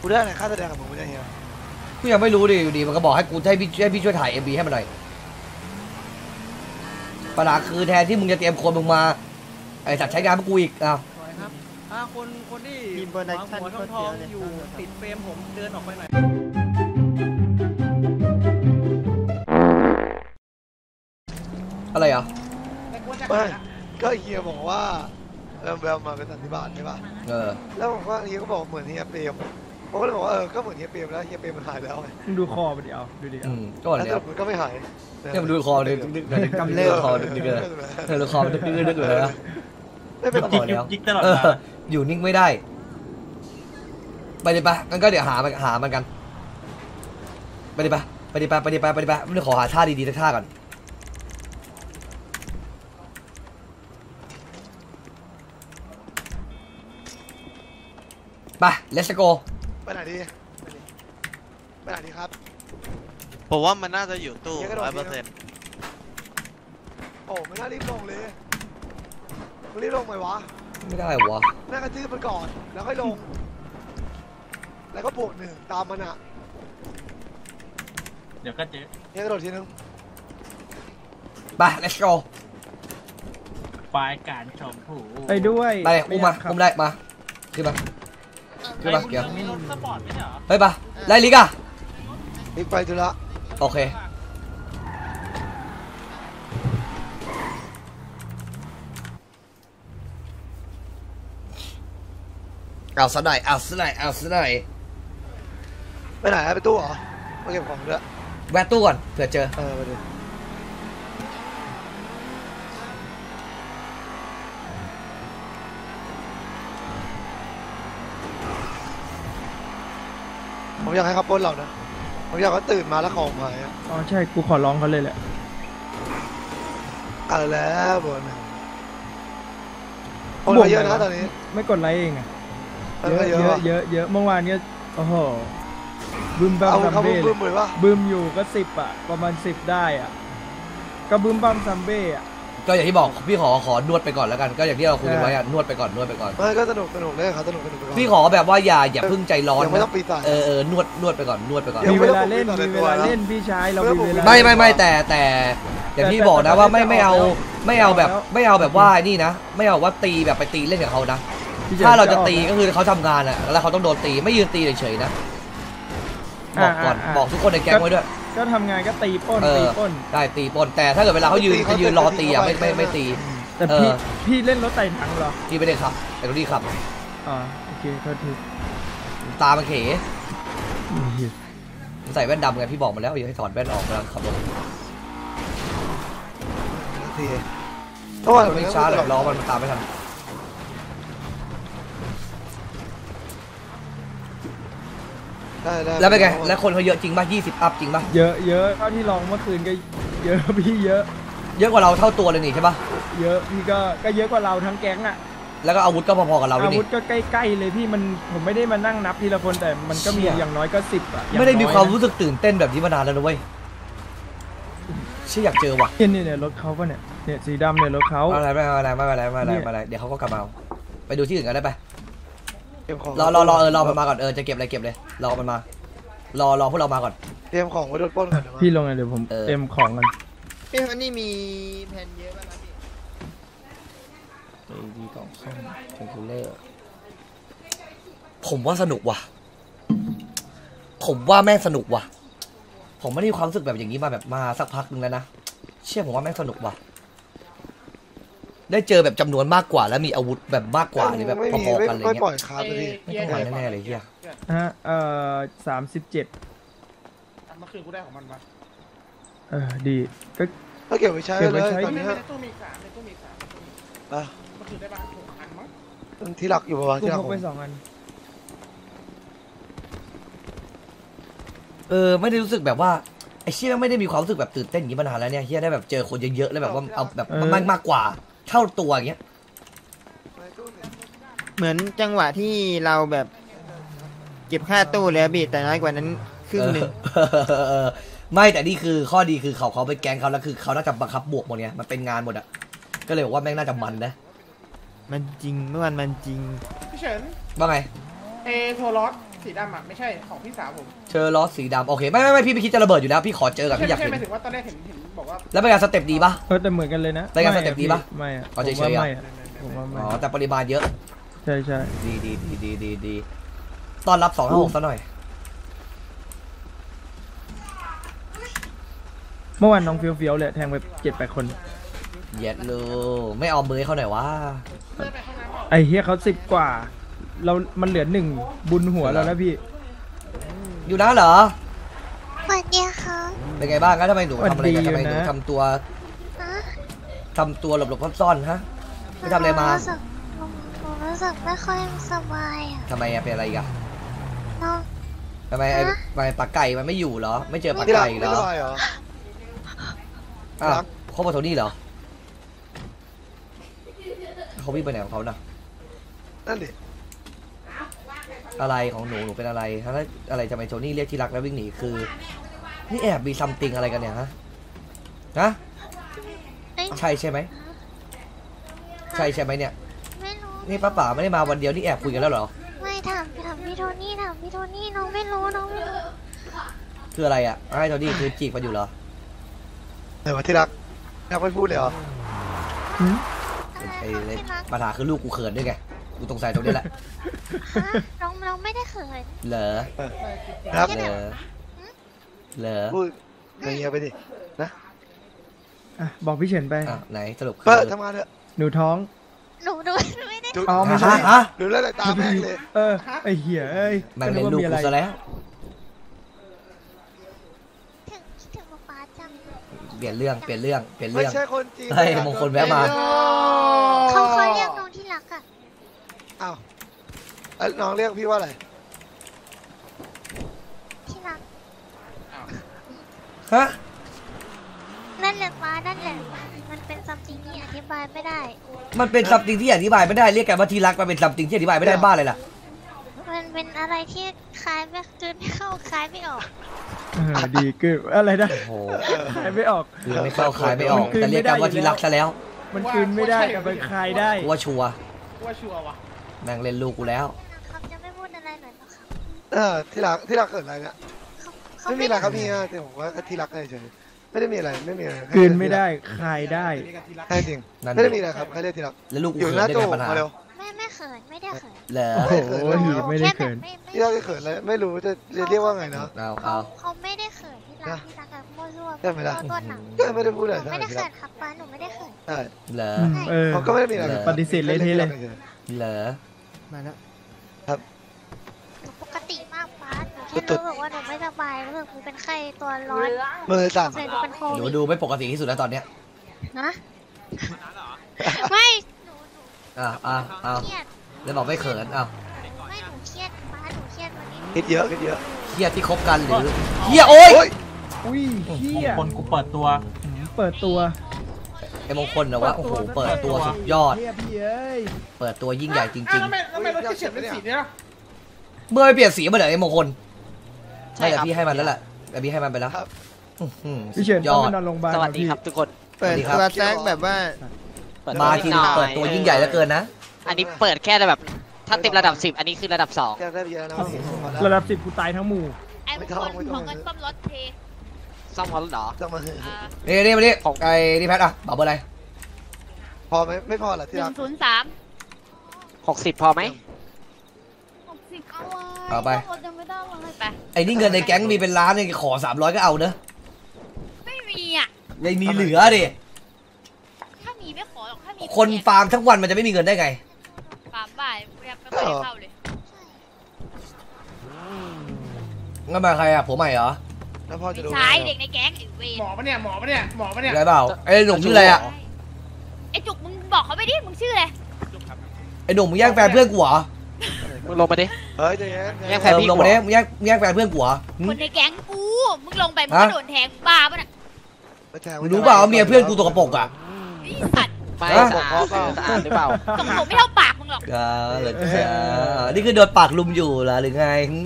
กูได้อะไรค่าแสดงกับมึงไม่ได้เฮียกูยังไม่รู้ดิอยู่ดีมันก็บอกให้กูให้พี่ให้พี่ช่วยถ่ายเอ็มบีให้มันหน่อยปัญหาคือแทนที่มึงจะเตรียมคนมึงมาไอ้สัตว์ใช้งานพวกกูอีกอ้าวสวยครับอ่าคนคนที่ทีมโปรดักชั่นหัวทองทโคอตรงเยอะเลยอยู่ติดเฟรมผมเดินออกไปหน่อย อะไรอะไม่ควรจะไม่ก็เฮียบอกว่าเออแววมาเป็นสันติบาลใช่ป่ะเออแล้วผมว่าเฮียก็บอกเหมือนเฮียเปรม ผมก็เลยบอกว่าเออก็เหมือนเฮียเปรมแล้วเฮียเปรมมันหายแล้วไงมึงดูคอไปดิเอาดูดิอืเอามก็วันแล้วเนี้สยรุปมันก็ไม่หายเนี่ยมันดูคอดึกดึกดึกกำเริบคอดึกดึกเลยเออคอดึกดึกดึกเลยนะ ไม่เป็นก็ไรบอกแล้วเอออยู่นิ่งไม่ได้ ไปดิปะงั้นก็เดี๋ยวหามันหามันกัน ไปดิปะไปดิปะไปดิปะไปดิปะไม่ขอหาท่าดีๆสักท่าก่อน ไป let's go ไปไหนดีไปไหนดีครับ ผมว่ามันน่าจะอยู่ตู้เดี๋ยวกระโดดร้อยเปอร์เซ็นต์โอ้ไม่น่ารีบลงเลยมึงรีบลงไหมวะ ไม่ได้วะน่ากระทืบมันก่อน แล้วค่อยลง แล้วก็บวกหนึ่งตามมันอะ เดี๋ยวก็เจอเฮียกระโดดทีนึงไป let's go ปลายการชมผู้ไปด้วย ไปอุ้มมาไยกขับอุ้มได้ มา ขึ้นมา ขึ้นมาเดี๋ยวมีรถสปอร์ตไม่ใช่เหรอเฮ้ยปะไล่ลิกอะรีบไปธุระโอเคเอาซะหน่อยเอาซะหน่อยเอาซะหน่อยไปไหนอะไปตู้เหรอมาเก็บของด้วยแวะตู้ก่อนเผื่อเจอเออไปดิ ผมอยากให้เขาปล้นเรานะ ผมอยากเขาตื่นมาแล้วของหายอะอ๋อใช่กูขอร้องเขาเลยแหละ เอาแล้วบนคนมาเยอะนะตอนนี้ไม่กดไลค์เองอะคนเยมาอะเยอะเยอะวะเยอะเยอะเมื่อวานก็โอ้โหบึมบัมเอาซัมเขาเบ้บึ้เลมยๆเลยวะบึมอยู่ก็สิบอะประมาณสิบได้อะก็บึมบัมซัมเบ้อะ ก็อย่างที่บอกพี่ขอขอนวดไปก่อนแล้วกันก็อย่างที่เราคุยกันไว้อะนวดไปก่อนนวดไปก่อน ไม่ก็สนุกสนุกเลยเขาสนุกสนุกไปก่อน พี่ขอแบบว่าอย่าอย่าเพิ่งใจร้อนยังไม่นะต้องปีศาจ เออเออนวดนวดไปก่อนนวดไปก่อนดี๋ยวมีเวลาเล่นไม่มีต้องเวลาผมเล่นพี่ชายเราไม่มีต้องเวผมลา ไม่ไม่ไม่แต่แต่อย่างที่บอกนะว่าไม่ไม่เอาไม่เอาแบบไม่เอาแบบว่านี่นะ ไม่เอาว่าตีแบบไปตีเล่นกับเขานะพี่ถ้าเราจะออกตีก็คือเขาทำงานอะแล้วเขาต้องโดนตีไม่ยืนตีเฉยๆนะบอกก่อนอ่าอ่าบอกทุกคนในแก๊งไว้ด้วย ก็ทำงานก็ตีปล้นเออตีปล้น ได้ตีปล้นแต่ถ้าเกิดเวลาเขายืนเขายืนรอตีอะไม่ไม่ไม่ตี แต่เอพี่อ พี่เล่นรถไต่ถังเหรอพี่ไม่ได้ขับแต่รถที่ขับ อ๋อโอเคโทษทีตามันเขอืมใส่แว่นดำไงพี่บอกมาแล้วอย่าให้ถอดแว่นออกเวลาขับรถทีเพราะว่าไม่ช้าเลยล้อมันตามไม่ทัน ได้ได้แล้วเป็นไง แล้วคนเขาเยอะจริงป่ะยี่สิบอัพจริงป่ะ เยอะเยอะเท่าที่ลองเมื่อคืนก็เยอะพี่เยอะ เยอะกว่าเราเท่าตัวเลยนี่ใช่ป่ะ เยอะพี่ก็ก็เยอะกว่าเราทั้งแก๊งอะแล้วก็อาวุธก็พอๆกับเราด้วยอาวุนี่ธก็ใกล้ๆเลยพี่มันผมไม่ได้มานั่งนับทีละคนแต่มันก็มีเชี่ยอย่างน้อยก็สิบอะอย่างไม่ได้มีน้อยความนะรู้สึกตื่นเต้นแบบนี้มานานแล้วนะเว้ยเชื่ออยากเจอว่ะเนี่ยเนี่ยเนี่ยรถเขาปะเนี่ยเนี่ยสีดำเนี่ยรถเขาไม่เป็นไรไม่เป็นไรไม่เป็นไรไม่เป็นไรเนี่ยไม่เป็นไรเดี๋ยวเขาก็กลับมาเอาไปดูที่อื่นกันได้ปะ เตรียมของรอรอรอเออรอมันมาก่อนเออจะเก็บอะไรเก็บเลยรอมันมา รอรอพวกเรามาก่อน เตรียมของไว้โดนปล้นก่อนเดี๋ยวมาพี่ลงเลยเดี๋ยวผมเออ เต็มของกันพี่วันนี้มีแผ่นเยอะป่ะครับพี่เอดีกล่องส้มเทคูลเลอร์ผมว่าสนุกว่ะ ผมว่าแม่งสนุกว่ะ ผมไม่ได้มีความรู้สึกแบบอย่างนี้มาแบบมาสักพักหนึ่งแล้วนะ เชื่อผมว่าแม่งสนุกว่ะ ได้เจอแบบจำนวนมากกว่า แล้วมีอาวุธแบบมากกว่าหรือแบบไม่มีพอๆไม่กันอะไรไม่เงี้ปล่ยอยคาร์ดเลยพี่ไม่ต้องมาแน่ๆเลยเฮียฮะเอ่อสามสิบเจ็ดเมื่อคืนกูได้ของมันมาเออดีก็ก็เก็บไว้ใช้เก็บไว้เลยใช้ ตอนไม่นี้ไม่ในตู้มีสามในตู้มีสามในตู้มีสามอะเมื่อคืนได้บ้างหกอันมั้งที่หลักอยู่ประมาณกูที่หลักพกผมไปสองอัน เออไม่ได้รู้สึกแบบว่าไอ้เชี่ยไม่ได้มีความรู้สึกแบบตื่นเต้นอย่างนี้มานานแล้วเนี่ยเฮียได้แบบเจอคนเยอะๆแล้วแบบว่าเอาแบบมากมากกว่า เท่าตัวอย่างเงี้ย เหมือนจังหวะที่เราแบบเก็บค่าตู้เลยอะพี่แต่น้อยกว่านั้นครึ่งหนึ่งเออไม่แต่นี่คือข้อดีคือเขาเขาไปแกล้งเขาแล้วคือเขาน่าจะบังคับบวกหมดไงมันเป็นงานหมดอะก็เลยบอกว่าแม่งน่าจะมันนะมันจริงเมื่อวันมันจริงพี่เฉินว่าไงเอโทรลอสสีดำอะไม่ใช่ของพี่สาวผมเชอร์ลอสสีดำโอเคไม่ไม่ไม่พี่ไม่คิดจะระเบิดอยู่แล้วพี่ขอเจอกับไม่พี่อยากใช่เห็น หมายถึงว่าตอนแรกเห็นเห็น บอกว่าแล้วเป็นการสเต็ปดีปะ เออแต่เหมือนกันเลยนะรายงานไม่สเต็ปดีปะไม่อะเอาผมเฉยๆว่าอะไม่อะผมว่าไม่อ๋อ แต่ปริมาณเยอะ ใช่ใช่ดีดีดีดีดีดีต้อนรับสองห้าหกซะหน่อย เมื่อวานน้องเฟี้ยวเฟี้ยวๆเลยแทงไปเจ็ดแปดคน เย็ดลูไม่เอามือให้เขาหน่อยวะเดินไปห้องน้ำเปล่าไอเฮียเขาสิบกว่า เรา มันเหลือหนึ่งบุญหัวเราแล้วพี่ อยู่นะเหรอสวัสดีค่ะ เป็นไงบ้างครับทำไมหนูทำอะไรกันสวัทำสไมดีหนูนะทำตัวฮะทำตัวหลบหลบๆซ่อนๆฮะไปทำอะไรมาหนูรู้สึกหนูหนูรู้สึกไม่ค่อยสบายอะทำไมอะเป็นอะไรอีกันน้องทำไมไอ้ฮะทำไมปลาไก่มันไม่อยู่เหรอ ไม่เจอปลาที่รักไก่เหรไม่อสบายเหรออ้าวรักเขามาโทนี่เหรอเขาวิ่งไปไหนของเขาน่ะนั่นดิอะไรของหนูหนูเป็นอะไรฮะแล้วอะไรทำไมโทนี่เรียกที่รักแล้ววิ่งหนีคือ นี่แอบมีซัมติงอะไรกันเนี่ยฮะฮะเอ้ยใช่ใช่ไหมใช่ใช่ไหมเนี่ยไม่รู้นี่ป้าป๋าไม่ได้มาวันเดียวนี่แอบคุยกันแล้วเหรอไม่ถามถามพี่โทนี่ถามพี่โทนี่น้องไม่รู้น้องไม่รู้คืออะไรอะไอ้โทนี่คือจีบมันอยู่เหรอไหนวะที่รักรักไม่พูดเลยเหรออะไรไอ้คะไอ้ที่รักปัญหาคือลูกกูเขินด้วยไงกูตรงใส่ตรงนี้แหละฮะน้องน้องไม่ได้เขินเหรอ ครับ เหรอ เหรอพูดอย่างเงี้ยไปดิอะบอกพี่เฉินไป อะไหนสรุปคืเปิดอทำงานเถอะหนูท้อง หนูดูไม่ได้ดูอ๋อไม่ฮะใช่ ฮะดูแล้วแต่ตาแม่งเลย เออ ไอเหี้ยเอ้ยแม่งก็เล่นว่าลูกมีอะกูไรซะแล้วถึงคิดถึงป๊าป๊าจังเปลี่ยนเรื่องเปลี่ยนเรื่องเปลี่ยนไม่เรื่อง ใช่คนจีนเฮ้ยมงคลแวะมา เขาเขาเรียกน้องที่รักอะ อ้าวเอ้ยน้องเรียกพี่ว่าอะไร ที่รัก ฮะนั่นแหละป๊านั่นแหละมันเป็นซัมติงที่อธิบายไม่ได้ มันเป็นซัมติงที่อธิบายไม่ได้เรียกกันว่าที่รักมันเป็นซัมติงที่อธิบายไม่ได้บ้าเลยล่ะมันเป็นอะไรที่คล้ายไม่กลืนไม่เข้าคล้ายไม่ออกเออดีเกินอะไรนะโอ้โหคายไม่ออกคือไม่เข้าขายไม่ออกมันคืนแต่เรียกกันว่าไม่ได้อยู่ที่รักซะแล้ว มันคืนไม่ได้แต่มันคลายได้กูว่าชัวร์ว่าชัวร์ว่ะแม่งเล่นลูกกูแล้วนะครับจะไม่พูดอะไรหน่อยหรอกครับเออที่รักที่รักเกิดอะไรเนี่ยเขาเขา ไม่มีอะไรครับพี่อะแต่ผมว่าก็ที่รักเฉยๆไม่ได้มีอะไรไม่มีอะไรคืนไม่ได้คลายได้เรียกกันทีละให้จริงนั่นไม่ได้มีอะไรครับแค่เรียกที่รักแล้วลูกกูอยู่เขิหน้านได้ตู้ไงปัญหามาเร็วไม่ไม่เขินไม่ได้เขินเหรอโอ้โหไม่ได้แค่แบเขิบนไม่ไม่ที่รักเขินเลยไม่รู้จะจะเรียกว่าไงเนาะ เอาเขาเอาเขาไม่ได้เขินที่รักที่รักกับมั่วซั่วได้ไหมล่ะตัวตัวหนังก็ไม่ได้พูดหอะไรนูเท่าไหไม่ร่ได้ที่เขิรักนครับป้าหนูไม่ได้เขินใช่เหรอ อืมเออ เขาก็ไม่ได้มีอะไรเหรอปฏิเสธเละเทะเลย เหรอ มาแล้ว หนูปกติมากป้าหนู แค่รู้สึกว่าหนูไม่สบายรู้สึกหนูเป็นไข้ตัวร้อนมือสั่นเลยหนูเป็นโคหนูวิดดูไม่ปกติที่สุดแล้วตอนเนี้ยนะไม่หนูหนูอ้าวอ้าวอ้าวเครียดแล้วบอกไม่เขินอ้าวไม่หนูเครียดป้าหนูเครียดวันนี้คิดเยอะคิดเยอะเครียดที่คบกันหรือเฮียโอ๊ยโอ้ยอุ้ยเฮียคนกูเปิดตัวอืมเปิดตัวไอ้มงคลนะว่าโอ้โหเปิดตัวสุดยอด เฮียพี่เอ้ยเปิดตัวยิ่งใหญ่จอ้าวริงแล้วทำไมทำไมรถที่เฉียดเป็นสีเนี้ยๆ เมื่อไปเปลี่ยนสีมาเหรอไอ้มงคล ไม่แต่พี่ให้มันแล้วแหละแต่พี่ให้มันไปแล้วอื้อหือพี่เฉินยต้อองไปดนอนโรงพยาบาลสวัสนะดีพี่ครับทุกคนเปิดสวัสดีครับตัวแซกแบบว่า เปิดมาทีนึงหน่อยเปิดตัวยิ่งใหญ่เหลือเกินนะ อันนี้เปิดแค่แบบ ถ้าเต็มระดับ 10 อันนี้คือระดับแก้ได้เยอะแล้วพี่พอแล้วระดับสิบกูตายทั้งหมู่ ไอ้ไม่บุคต้องคลไม่ต้องของเงินซ่อมรถเท2ซ่อมพอแล้วเหรอ ต้องมานี่นี่มาดิไอ้นี่แพทอะบอกเบอร์อะไรพอไหมไม่พอเหรอหที่นึ่รังกศูนย์สาม60 พอไหมหกสิบเอา เอาไปรถยังไม่ได้เลย ไป ไอ้นี่เงินในแก๊งมีเป็นล้านเนี่ยขอสามร้อยก็เอาเนอะไม่มีอะยังมีเหลือดิถ้ามีไม่ขอหรอกถ้ามีคนฟาร์มทั้งวันมันจะไม่มีเงินได้ไง ฟาร์มบ่ายยังไม่ค่อยได้เข้าเลย งั้นมาใครอะผมใหม่เหรอแล้วพ่อจะดูใช่เด็กในแก๊งไอ้เวหมอปะเนี่ย หมอปะเนี่ย หมอปะเนี่ย ได้เปล่าไอ้หนุ่มชื่ออะไรอะ ไอ้จุกมึงบอกเขาไปดิ มึงชื่ออะไร ไอ้หนุ่มมึงแย่งแฟนเพื่อนกูเหรอ มึงลงมาดิ เฮ้ยใจเย็นแย่งเอแฟนอพี่มึงลงมาดิมึงแย่งมึงแย่งแฟนเพื่อนกูเหรอหึคนในแก๊งกูมึงลงไปมึงก็ฮะ โดนแทงบ้าปะน่ะมึงรู้เปล่าว่าเมียเพื่อนกูตกกระปรกอะ ไอ้สัตว์ไม่ฮะสะอาดสะอาดหรือเปล่าส่งผมไม่เท่าปากมึงหรอกอ่าเหรอจ๊ะนี่คือโดนปากลุมอยู่เหรอหรือไงหึ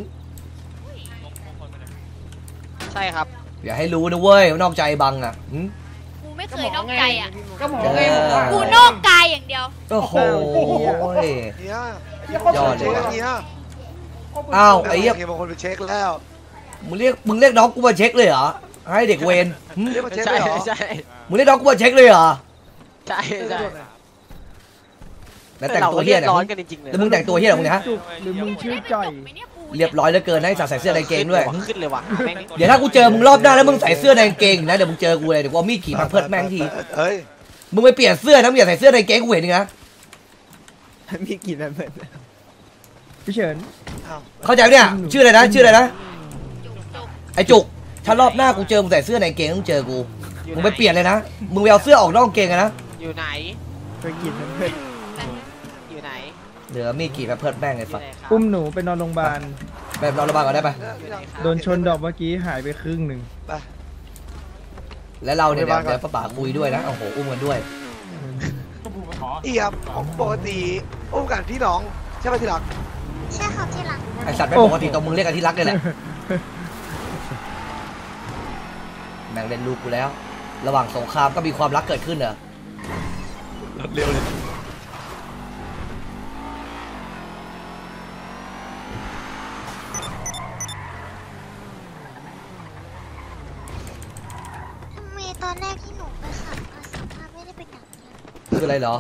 ใช่ครับ อย่าให้รู้นะเว้ยว่านอกใจบังอะหึกู ไม่ก็เคหมยนออกไงใจอะ ก็หมอไงผมว่ากูนอกกายอย่างเดียว โอ้โหเฮียเฮียโคตรยอดเลเลยยเฮียอ้าวไอ้เหี้ยเฮียบางคนไปเช็คแล้ว มึงเรียกมึงเรียกน้องกูมาเช็คเลยเหรอ ให้เด็กเวรหึเรียกมาเช็คใช่เลยเหรอใช่มึงเรียกน้องกูมาเช็คเลยเหรอ ใช่ใช่แล้วแต่งเราตัวเรีเฮียยกเนี่ยร้อนมึงกันจริงๆเลยแล้วมึงแต่งตัวเฮียอะไรมึงเนี่ยฮะจุกหรือมึงชื่อจ่อย เรียบร้อยเหลือเกินนะให้ใส่เสื้อในกางเกงด้วย ขึ้นเลยว่ะแม่งเดี๋ยวถ้ากูเจอมึงรอบหน้าแล้วมึงใส่เสื้อในกางเกงอีกนะเดี๋ยวมึงเจอกูเลยเดี๋ยวกูเอามีดขี่มาเพิดแม่งทีเฮ้ยมึงไปเปลี่ยนเสื้อนะมึงอย่าใส่เสื้อในกางเกงกูเห็นอีกนะมีกี่แบบเปิดพี่เฉินเข้าใจไหมเนี่ยชื่ออะไรนะชื่ออะไรนะไอจุกถ้ารอบหน้ากูเจอมึงใส่เสื้อในกางเกงมึงเจอกูมึงไปเปลี่ยนเลยนะมึงไปเอาเสื้อออกนอกกางเกงอะนะอยู่ไหน ไปกี่แบบเปิดอยู่ไหน เดี๋ยวมีดขี่มาเพิดแม่งไอ้อยู่ฝัดไหนครับอุ้มหนูไปนอนโรงพยาบาล แบบเราระบายก่อนได้ปะอยู่ไหนครับโดนชนดอกเมื่อกี้หายไปครึ่งหนึ่งไปและเราเนี่ยระบายก่อนเดี๋ยวป้าป๋าคุยด้วยนะโอ้โหอุ้มกันด้วยก็พูดมาขอเอียบปกติอุ้มกันพี่น้องใช่ไหมที่รักใช่ครับที่หลังไอสัตว์ไม่ปกติตรงมึงเรียกกันที่รักเลยแหละแม่งเล่นลูกกูแล้ว ระหว่างสงครามก็มีความรักเกิดขึ้นเหรอเร็วเลย ทำไมต อนแรกที่หนูไปขับอาสามห้าไม่ได้เป็นอย่างนี้อะคืออะไรเหรอ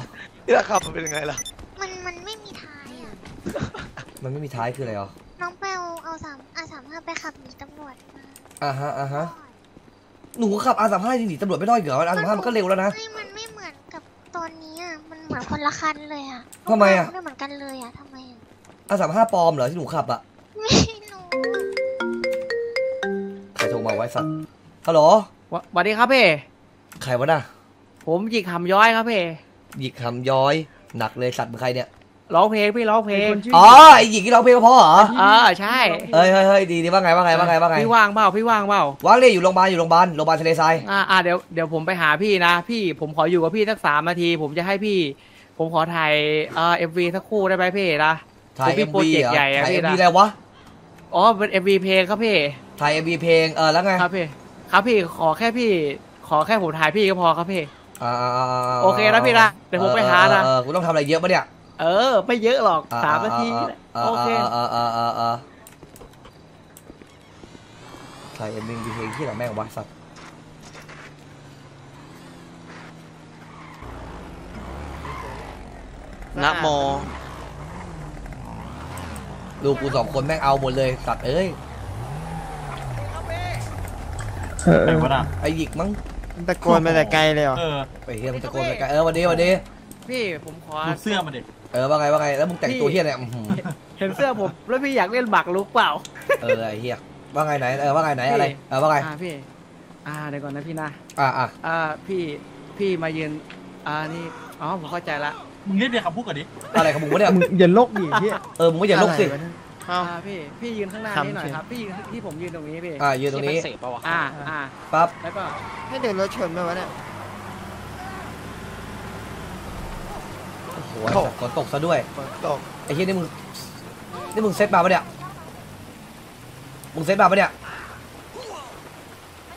ที่รักขับมันเป็นยังไงล่ะ มันมันไม่มีท้ายอะ มันไม่มีท้ายคืออะไรเหรอน้องไปเอาเอาสามอาสามห้าไปขับหนีตำรวจมาอ่าฮะอ่าฮะ หนูขับอาสามห้าจริงๆตำรวจไม่ได้เหรออาสามห้ามันก็เร็วแล้วนะ ไม่มันไม่เหมือนกับตอนนี้อะ มันเหมือนคนละคันเลยอะทำไมอะ ไม่เหมือนกันเลยอะทำไมอะอาสามห้าปลอมเหรอที่หนูขับอะไม่รู้ใครโทรมาไว้สัตว์ฮัลโหล สวัสดีครับพี่ใครวะน่ะผมหยิกคำย้อยครับพี่หยิกคำย้อย หนักเลยสัตว์มึงใครเนี่ยร้องเพลงพี่ร้องเพลเป็นงคนชื่ออ๋อไอหยิกที่ร้องเพลงเพราะเหรออ่าใช่เฮ้ยเฮ้ยเฮ้ยดีดีว่าไงว่าไงว่าไงว่าไงพี่ว่างเปล่าพี่ว่างเปล่าว่างเลยอยู่โรงพยาบาลอยู่โรงพยาบาลโรงพยาบาลทะเลทรายอ่าอ่าเดี๋ยวเดี๋ยวผมไปหาพี่นะ พี่ผมขออยู่กับพี่สักสามนาที ผมจะให้พี่ ผมขอถ่ายเอ่อ MV สักครู่ได้ไหมพี่นะถ่าย MV เหรอ ผมมีเอ็มโปรวีเจกเหรต์อใหญ่อะถ่ายพี่นะ MV อะไรวะอ๋อเป็น MV เพลงครับพี่ถ่าย MV เพลงเออแล้วไงครับพี่ ครับพี่ขอแค่พี่ ขอแค่ผมถ่ายพี่ก็พอครับพี่ อ่าๆๆโอเคนะพี่นะเดี๋ยวผมไปหานะเออเออเออกูต้องทำอะไรเยอะปะเนี่ย เออ ไม่เยอะหรอกสามนาทีอ่าๆๆๆโอเคเออเออเออเออเออถ่าย MV เพลงที่ไหนแม่งวะสัสนะโม ลูกกูสองคนแม่งเอาหมดเลยสัตว์เอ้ยเออ ไหนวะน่ะไอหยิกมั้งตะโกนมาแต่ไกลเลยเหรอเออไปเฮียมันตะโกนไปไกลเออวันนี้วันนี้พี่ผมขอดูเสื้อมาเด็กเออว่าไงว่าไงแล้วมึงแต่งตัวเฮียเนี่ยอื้อหือเห็นเสื้อผมแล้วพี่อยากเล่นหมากรุกเปล่า เออไอเฮียว่าไงไหนเออว่าไงไหนอะไรเออว่าไงอ่าพี่อ่าเดี๋ยวก่อนนะพี่นะอ่าอ่าอ่าพี่พี่มายืนอ่านี่อ๋อผมเข้าใจละมึงเรียกเรียกคำพูดก่อนดิอะไรของมึงวะเนี่ยมึงอย่าลกดิเฮียเออมึงไม่อย่าลกสิอะไรวะ เนี่ยเอ้าอ่าพี่พี่ยืนข้างหน้าทำนี้หน่อยเฉยครับพี่ยืนที่ผมยืนตรงนี้พี่อ่ายืนตรงนี้เสพปะวะอ่าอ่าปั๊บแล้วก็ให้เดินรถชนไหมวะเนี่ยโอ้โหไอ้สัตว์ฝนตกซะด้วยฝนตกไอ้เฮียนี่มึงนี่มึงเซ็ตมาปะเนี่ยมึงเซ็ตมาปะเนี่ย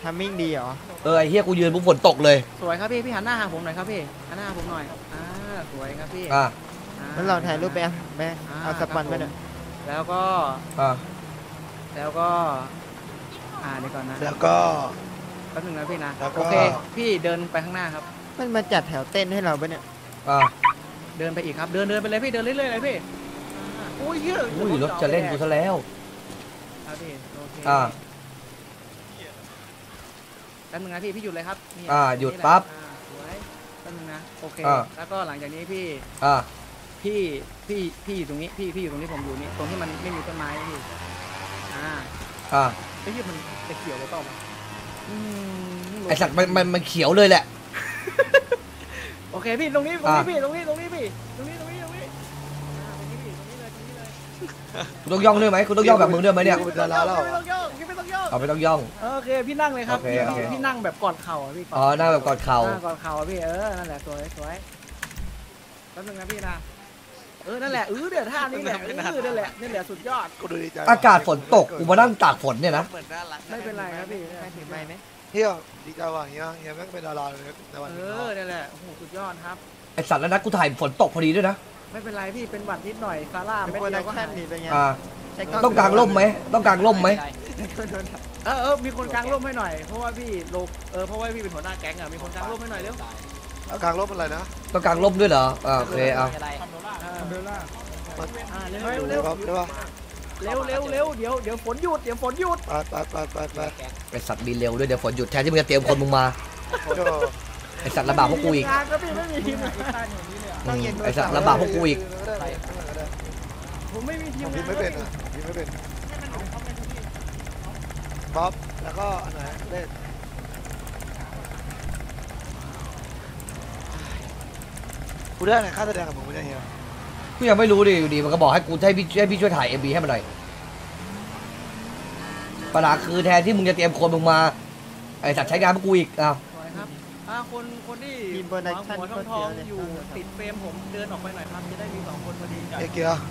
ทำมิ่งดีเหรอเออไอ้เฮียกูยืนปุ๊บฝนตกเลยสวยครับพี่พี่หันหน้าหาผมหน่อยครับพี่หันหน้าหาผมหน่อยอ่าสวยครับพี่อ่า อ่า แล้วเราถ่ายรูปไปอะแม่เอาสปันไปหน่อย แล้วก็อ่าแล้วก็ อ่าเดี๋ยวก่อนนะแล้วก็ แป๊บนึงนะพี่นะแล้วก็ โอเคพี่เดินไปข้างหน้าครับ มันมาจัดแถวเต้นให้เราปะเนี่ย อ่าเดินไปอีกครับ เดินเดินไปเลยพี่เดินเรื่อยๆเลยพี่อ่าอุ้ยเยอะอุ้ยรถจะเล่นกูซะแล้ว ครับพี่โอเคอ่าแป๊บนึงนะพี่พี่หยุดเลยครับนี่อ่าหยุดนี่แหละปั๊บอ่าสวยแป๊บนึงนะโอเคอ่า แล้วก็หลังจากนี้พี่อ่า พี่พี่พี่อยู่ตรงนี้พี่พี่อยู่ตรงนี้ผมอยู่นี่ตรงที่มันไม่มีต้นไม้พี่อ่าอ่าไอ้ยี่มันจะเขียวหรือเปล่าวะอืมไอสัตว์มันมันมันเขียวเลยแหละ โอเคพี่ตรงนี้ตรงนี้อ่าพี่ตรงนี้ตรงนี้พี่ตรงนี้ตรงนี้ตรงนี้อ่าตรงนี้พี่ตรงนี้เลยตรงนี้เลยกูต้องย่องด้วยไหมกูต้องย่องแบบมึงด้วยไหมเนี่ยกูเป็นดาราแล้วไม่ต้องย่องไม่ต้องย่องเอาไม่ต้องย่องโอเคพี่นั่งเลยครับโอเคพี่โอเค พี่นั่งแบบกอดเข่าอะพี่กอด อ๋อหน้าแบบกอดเข่าหน้ากอดเข่าอะพี่เออนั่นแหละสวยสวยแป๊บนึงนะพี่นะ เออนั่นแหละเออเดี๋ยวท่านี้แหละเออนั่นแหละนั่นแหละสุดยอดกูดูดีใจอากาศฝนตกกูมานั่งตากฝนเนี่ยนะเหมือนน่ารักไม่เป็นไรครับพี่ใครถือไม้ไหมเฮียดีใจว่ะเฮียเฮียแม่งเป็นดาราเลยในวันเอนี้อนั่นแหละโอ้โหสุดยอดครับไอสัตว์แล้วนัดกูถ่ายฝนตกพอดีด้วยนะไม่เป็นไรพี่เป็นหวัดนิดหน่อยซาร่าเป็นไม่โปรเดีดัยวกก็ชั่หานยนี่เป็นไงอ่าใช้ต้องกางร่มไหมต้องกางร่มไหมเออเออมีคนกางร่มให้หน่อยเพราะว่าพี่โลเออเพราะว่าพี่เป็นหัวหน้าแก๊งอะมีคนกางร่มให้หน่อยเร็วเอากลางรบอะไรนะต้องกางร่มด้วยเหรออ่าโอเคเอาอะไร เบลล่าอ่าเร็วเร็เร็ววครับเร็วเร็วเร็วเร็วเดี๋ยวเดี๋ยวฝนหยุดเดี๋ยวฝนหยุดไปไปไปไปไปไอสัตว์บินเร็วด้วยเดี๋ยวฝนหยุดแทนที่มึงจะเตรียมคนมึงมาโจ้ไอสัตว์ลำบากพวกกูอีกงานก็พี่ไม่มีทีมงานใต้หนูนี่เลยอะอืมไอสัตว์ลำบากพวกกูอีกผมไม่มีทีมผมพิงามนไม่เป็นอะพิมไม่เป็นบ๊อบแล้วก็อันไหนเล่นกูได้ไหนค่าแสดงกับมึงไม่ได้เฮีย กูยังไม่รู้ดิอยู่ดีมันก็บอกให้กูให้พี่ให้พี่ช่วยถ่ายเอ็มบีให้มันหน่อยปัญหาคือแทนที่มึงจะเตรียมคนมึงมาไอสัตว์ใช้งานพวกกูอีกอ้าวสวยครับอ่าคนคนที่ทีมโปรดักชั่นหัวทโคองตรทองเยอะเลยอยู่ติดเฟรมผมเดินออกไปหน่อยครับจะได้มีสองคนพอดีเอเกียร์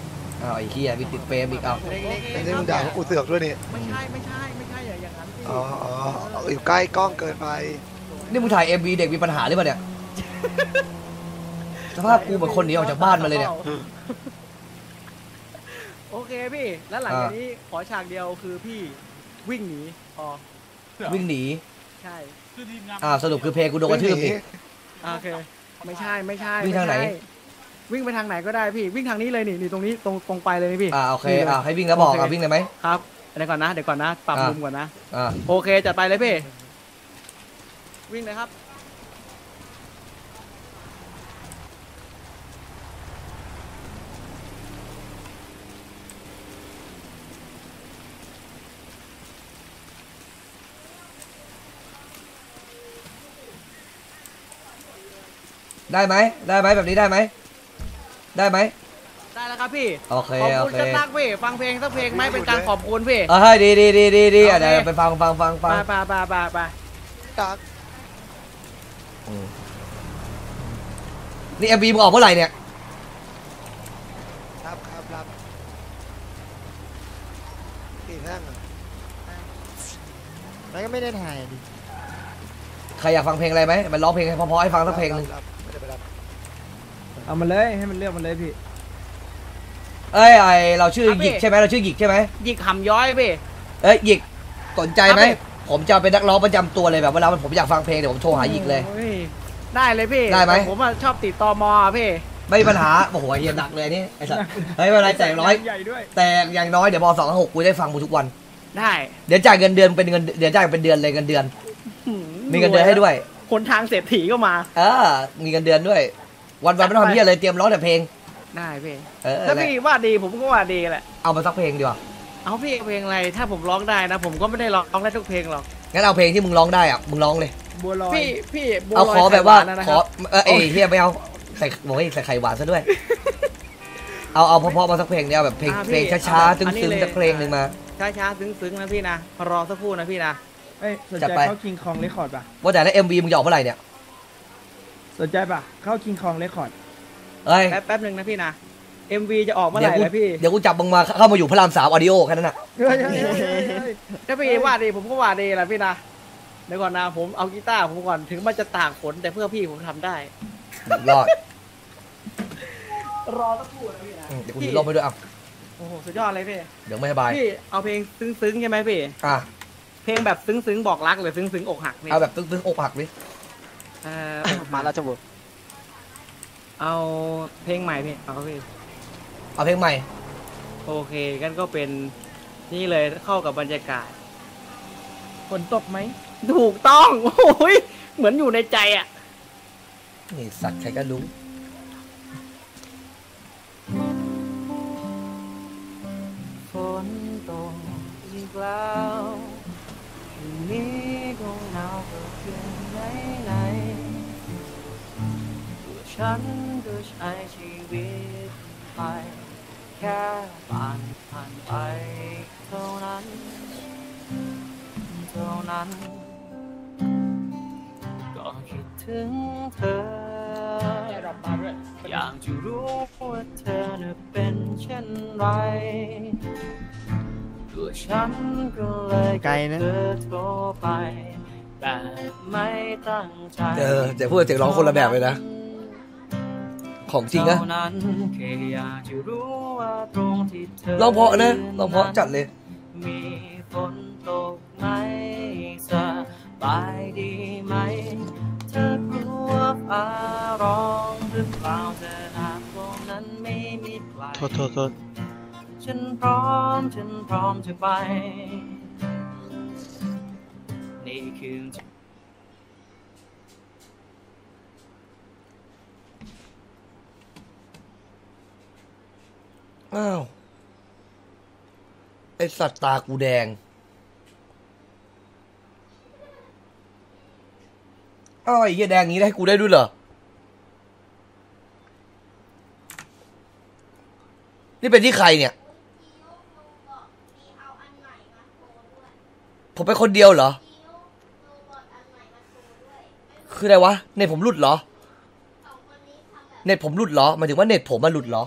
อ้าวไอ้เหี้ยมีติดเฟรมอีกอ้าว เล็กๆไม่ใช่มึงด่าพวกกูเสือกด้วยนี่ไม่ใช่ไม่ใช่ไม่ใช่อย่างอย่างนั้นพี่อ๋ออ๋อเอาอยู่ใกล้กล้องเกินไปนี่มึงถ่ายเอ็มบีเด็กมีปัญหาหรือเปล่าเนี่ย สภาพกูเหมือนคนหนีออกจากบ้านมาเลยเนี่ย โอเคพี่ แล้วหลังจากอ่านี้นี้ขอฉากเดียวคือพี่วิ่งหนีพอวิ่งหนีใช่คือทีมงานอ้าวสรุปคือเพลงกูโดนกระทืบวิ่อีงกอ่าโอเค ไม่ใช่ไม่ใช่วิ่งทางไหนม่ใช่วิ่งไปทางไหนก็ได้พี่วิ่งทางนี้เลยนี่นี่ตรงนี้ตรงตรงไปเลยนี่พี่อ่าโอเคนี่ลยอ่าให้วิ่งแล้วบอกโอเคอ่าวิ่งเลยไหมครับเดี๋ยวก่อนนะเดี๋ยวก่อนนะปรับอ่ามุมก่อนนะอ่าโอเคจัดไปเลยพี่วิ่งเลยครับ ได้ไหมได้ไหมแบบนี้ได้ไหมได้ไหมได้แล้วครับพี่โอเคขอบโอคุณเคจะตักพี่ฟังเพลงสักเพลงไหมเป็นการขอบคุณพี่ เออเฮ้ยดีดีดีดีดีอะโอเค เดี๋ยวไปฟังฟังฟังไปฟังไปไปไปไปดักอืมนี่เอ็มบีมึงออกเมื่อไหร่เนี่ยครับครับรับกี่แท่งอะแล้วก็ไม่ได้ถ่ายดิใครอยากฟังเพลงอะไรไหมมันร้องเพลงให้เพราะๆให้ฟังสักเพลงหนึ่งรับไม่ได้ไปรับ เอามาเลยให้มันเลือกมาเลยพี่ เอ้ยไอเราชื่อหยิกใช่ไหมเราชื่อหยิกใช่ไหมหยิกหำย้อยพี่ เอ้ยหยิกสนใจไหมครับพี่ ผมจะเป็นนักร้องประจำตัวเลยแบบเวลาผมอยากฟังเพลงเดี๋ยวผมโทรหาหยิกเลย โอ้ได้เลยพี่ได้ไหม แต่ผมอะชอบติดตอมอพี่ ไม่มีปัญหาโอ้โหเฮียหนักเลยนี่ไอ้สัสเฮ้ยไม่เป็นไรแต่อย่างน้อย ใหญ่ด้วยแต่อย่างน้อยเดี๋ยวพอสองหกกูได้ฟังมึงทุกวัน ได้เดี๋ยวจ่ายเงินเดือนเป็นเงินเดี๋ยวจ่ายเป็นเดือนเลยเงินเดือนมีเงินเดือนให้ด้วย คนทางเศรษฐีก็มา เออมีเงินเดือนด้วย วันวันไม่ต้องทำเพี้ยเลยเตรียมร้องแต่เพลง ได้พี่เออถ้าพี่ว่าดีผมก็ว่าดีแหละ เอามาสักเพลงดีกว่าเอาพี่เพลงอะไร ถ้าผมร้องได้นะ ผมก็ไม่ได้ร้องได้ทุกเพลงหรอก งั้นเอาเพลงที่มึงร้องได้อะ มึงร้องเลย บัวลอย พี่พี่บัวเอาลยขอแบบว่าไข่หนนะขคอรับเออเอยเฮียไม่เอาใส่โอ้ยใส่ไข่หวานซะด้วย เอาเอาเพราะๆมาสักเพลงเดียวแบบเพลงอ่าพี่เพลงช้าเอาๆแบบอันนี้ซึ้งเลยๆสักเพลงหนึ่งมาช้าช้าๆซึ้งๆนะพี่นะ รอสักครู่นะพี่นะเอ้ยจัดไป สนใจเข้า King Kong Record ป่ะว่าแต่แล้ว MV มึงจะออกเมื่อไหร่เนี่ย สนใจป่ะเข้า King Kong Record เอ้ย แป๊บแป๊บหนึ่งนะพี่นะ MV จะออกเมื่อไหเดี๋ยวกูนะพี่เดี๋ยวกูจับมึงมาเข้ามาอยู่พระรามสามออดิโอแค่นั้นน่ะ เฮ้ยเฮ้ยเฮ้ยเฮ้ยเฮ้ยถ้าพี่ว่าดีผมก็ว่าดีแหละพี่นะเดี๋ยวก่อนนะผมเอากีตาร์ผมก่อนถึงมันจะตากฝนแต่เพื่อพี่ผมทำได้ยอดรอสักครู่นะพี่นะอืมเดี๋ยวกูถือลมไปด้วยเอะโอ้โหสุดยอดเลยพี่เดี๋ยวไม่สบายพี่เอาเพลงซึ้งๆใช่ไหมพี่อะเพลงแบบซึ้งๆบอกรักหรือซึ้งๆอกหักพี่เอาแบบตึ้งๆอกหักดิเอ่อ มาแล้วจมูกเอาเพลงใหม่พี่เอาพี่เอาเพลงใหม่ โอเคกันก็เป็นนี่เลยเข้ากับบรรยากาศ ฝนตกไหมถูกต้อง โอ้ยเหมือนอยู่ในใจอะ นี่สัตว์ใครก็รู้ ฝนตกอีกแล้วคืนนี้คงหนาวกว่าคืนไหนไหนๆตัว ฉันก็ใช้ชีวิตไป แค่ผ่านผ่านไปเท่านั้น เท่านั้น ก็คิดถึงเธอ อยากจะรู้ว่าเธอน่ะเป็นเช่นไรตัวฉันก็เลยไกลนะ เธอโทรไป แต่ไม่ตั้งใจ เออจะพูดเสียงร้องคนละแบบเลยนะ ขของจริงนะเท่านั้นแค่อยากจะรู้ว่าตรงที่เธอร้องเพราะนะร้องเพราะจัดเลยมีฝนตกไหมสบายดีไหมเธอกลัวฟ้าร้องหรือเปล่าแต่หากตรงนั้นไม่มีใครโทษโทษโทษฉันพร้อมฉันพร้อมจะไปนี่คือ อ้าว ไอสัตว์ตากูแดง อ้าวไอ้เหี้ยแดงนี้ได้ให้กูได้ด้วยเหรอ นี่เป็นที่ใครเนี่ย ผมเป็นคนเดียวเหรอ คืออะไรวะ เน็ตผมหลุดเหรอ เน็ตผมหลุดเหรอหมายถึงว่าเน็ตผมมาหลุดเหรอ